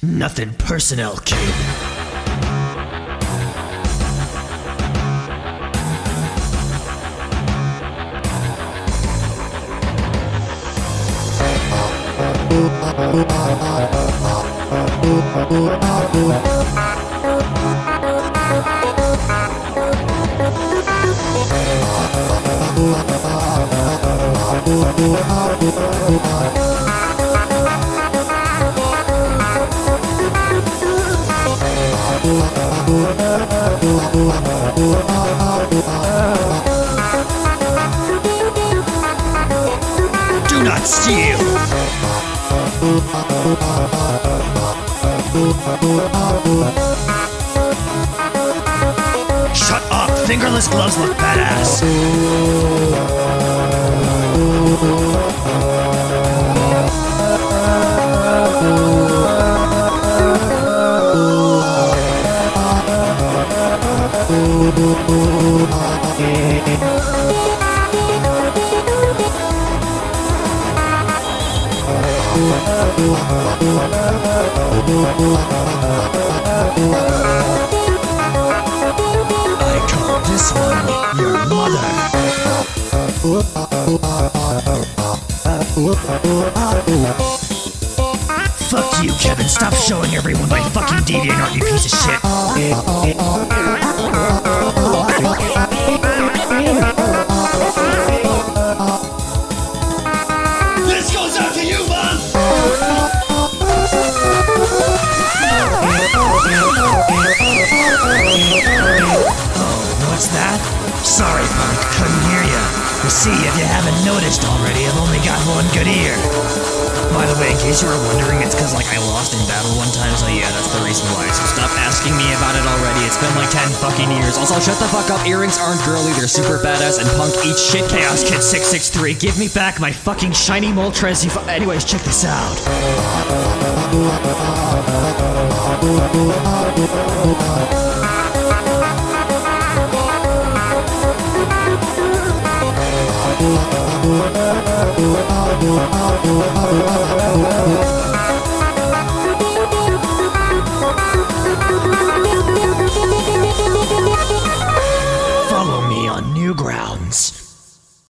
Nothing personnel, kid. Do not steal! Shut up! Fingerless gloves look badass! I call this one your mother. Fuck you, Kevin. Stop showing everyone my fucking DeviantArt, you piece of shit. What's that? Sorry, punk, couldn't hear ya. You see, if you haven't noticed already, I've only got one good ear. By the way, in case you were wondering, it's because like I lost in battle one time, so yeah, that's the reason why. So stop asking me about it already. It's been like 10 fucking years. Also, shut the fuck up. Earrings aren't girly, they're super badass, and punk eats shit. Chaos Kid 663, give me back my fucking shiny Moltres. You fu- Anyways, check this out. Follow me on Newgrounds.